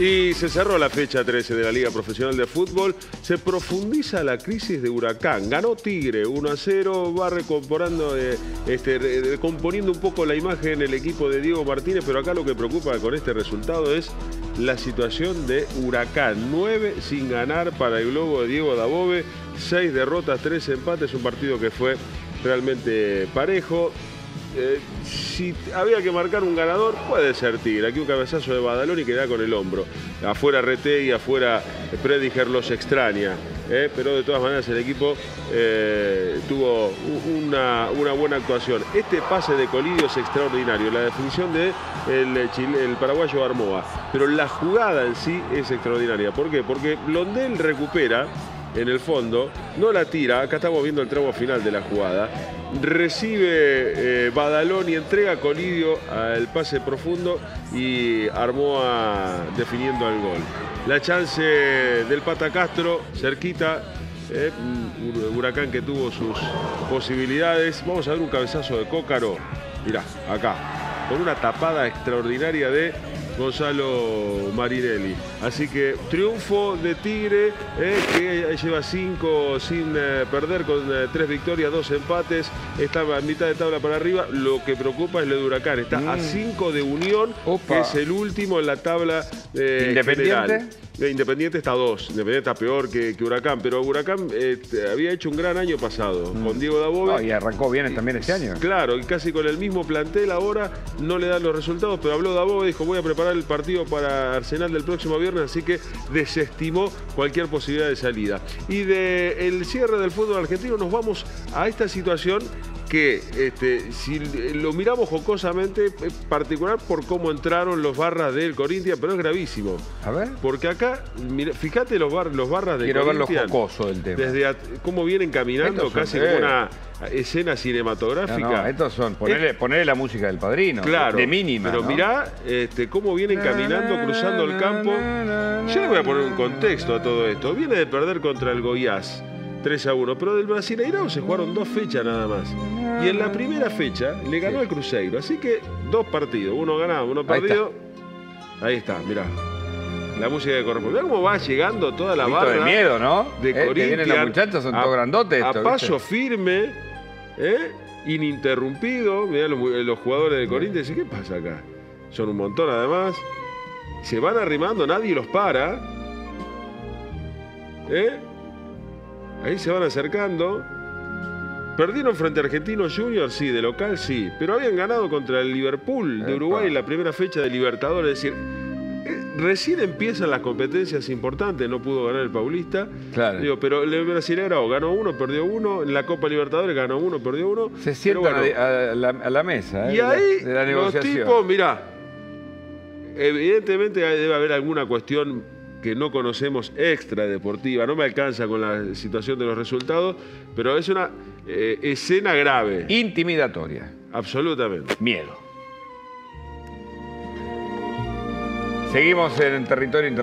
Y se cerró la fecha 13 de la Liga Profesional de Fútbol. Se profundiza la crisis de Huracán. Ganó Tigre 1 a 0, va eh, este, componiendo un poco la imagen el equipo de Diego Martínez, pero acá lo que preocupa con este resultado es la situación de Huracán. 9 sin ganar para el globo de Diego Dabove, 6 derrotas, 3 empates, un partido que fue realmente parejo. Eh, si había que marcar un ganador, puede ser Tigre. Aquí un cabezazo de Badalón y queda con el hombro. Afuera Rete y afuera Prediger los extraña. Eh, pero de todas maneras el equipo eh, tuvo una, buena actuación. Este pase de Colidio es extraordinario. La definición de el, paraguayo Armoa. Pero la jugada en sí es extraordinaria. ¿Por qué? Porque Blondel recupera en el fondo, no la tira, acá estamos viendo el tramo final de la jugada, recibe eh, Badalón y entrega Colidio al pase profundo y Armoa definiendo al gol. La chance del Pata Castro, cerquita, eh, Huracán que tuvo sus posibilidades. Vamos a ver un cabezazo de Cócaro, mirá, acá, con una tapada extraordinaria de Gonzalo Marinelli. Así que triunfo de Tigre, eh, que lleva cinco sin eh, perder, con eh, tres victorias, dos empates, está a mitad de tabla para arriba. Lo que preocupa es lo de Huracán, está a mm. cinco de Unión, que es el último en la tabla ¿Independiente? Independiente está dos, Independiente está peor que, Huracán, pero Huracán había hecho un gran año pasado mm. con Diego Dabove. y arrancó bien también este año. Claro, y casi con el mismo plantel ahora no le dan los resultados, pero habló Dabove, dijo voy a preparar el partido para Arsenal del próximo viernes, así que desestimó cualquier posibilidad de salida. Y del cierre del fútbol argentino nos vamos a esta situación que este, si lo miramos jocosamente, es particular por cómo entraron los barras del Corinthians, pero es gravísimo. A ver. Porque acá, fíjate los, los barras del Quiero Corinthians. Quiero ver lo jocoso del tema. Desde cómo vienen caminando, casi como una escena cinematográfica. estos son, ponerle, la música del padrino, claro, de mínima. Pero mirá este, cómo vienen caminando, cruzando el campo. Yo le voy a poner un contexto a todo esto. Viene de perder contra el Goiás. 3 a 1. Pero del Brasileirao se jugaron dos fechas nada más. Y en la primera fecha le ganó el Cruzeiro. Así que dos partidos. Uno ganado, uno perdido. Ahí está, mirá. La música de corresponde. Mirá cómo va llegando toda la barra. de miedo, ¿no? De eh, vienen los muchachos, son todos grandotes. A paso firme, ¿eh? ininterrumpido. Mirá los, jugadores de Corinthians. ¿Qué pasa acá? Son un montón además. Se van arrimando, nadie los para. ¿Eh? Ahí se van acercando. Perdieron frente a Argentinos Juniors, sí, de local sí, pero habían ganado contra el Liverpool de Uruguay en la primera fecha de Libertadores. Es decir, eh, recién empiezan las competencias importantes, no pudo ganar el Paulista. Claro. Digo, pero el brasileño ganó uno, perdió uno, en la Copa Libertadores ganó uno, perdió uno. Se sientan a, la, mesa. ¿eh? Y ahí los tipos, mirá, evidentemente debe haber alguna cuestión que no conocemos extra deportiva. No me alcanza con la situación de los resultados, pero es una eh, escena grave. Intimidatoria. Absolutamente. Miedo. Seguimos en territorio internacional.